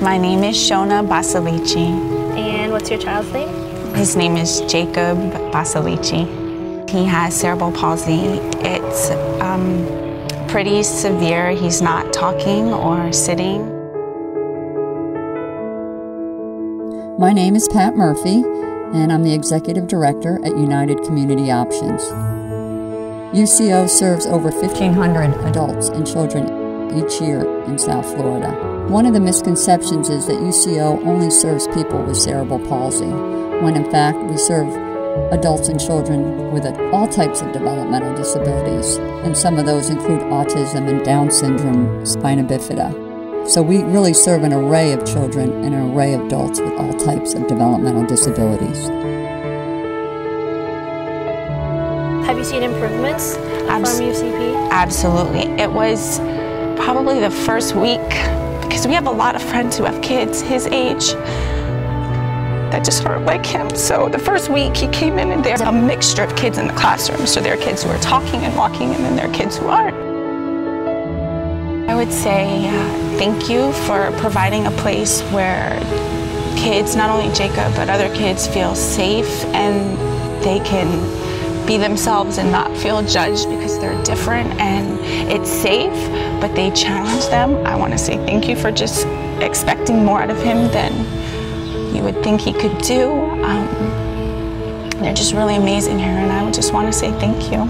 My name is Shona Basalici. And what's your child's name? His name is Jacob Basalici. He has cerebral palsy. It's um, pretty severe. He's not talking or sitting. My name is Pat Murphy, and I'm the Executive Director at United Community Options. UCO serves over 1,500 adults and children each year in South Florida. One of the misconceptions is that UCO only serves people with cerebral palsy, when in fact we serve adults and children with all types of developmental disabilities, and some of those include autism and Down syndrome, spina bifida. So we really serve an array of children and an array of adults with all types of developmental disabilities. Have you seen improvements Abs from UCP? Absolutely. It was probably the first week because we have a lot of friends who have kids his age that just aren't like him. So the first week he came in and there's a mixture of kids in the classroom. So there are kids who are talking and walking and then there are kids who aren't. I would say uh, thank you for providing a place where kids, not only Jacob, but other kids feel safe and they can be themselves and not feel judged because they're different and it's safe, but they challenge them. I want to say thank you for just expecting more out of him than you would think he could do. Um, they're just really amazing here, and I just want to say thank you.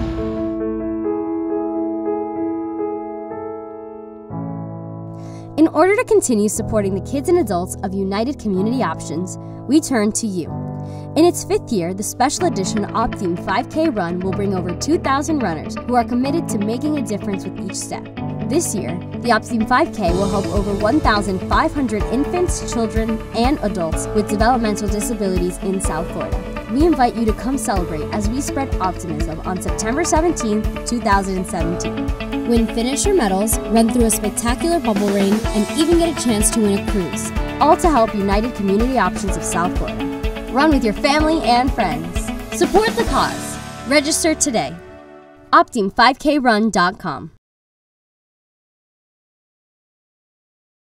In order to continue supporting the kids and adults of United Community Options, we turn to you. In its fifth year, the special edition Optime 5K Run will bring over 2,000 runners who are committed to making a difference with each step. This year, the Optime 5K will help over 1,500 infants, children, and adults with developmental disabilities in South Florida. We invite you to come celebrate as we spread optimism on September 17, 2017. Win finisher medals, run through a spectacular bubble rain, and even get a chance to win a cruise. All to help United Community Options of South Florida. Run with your family and friends. Support the cause. Register today. Optime5krun.com.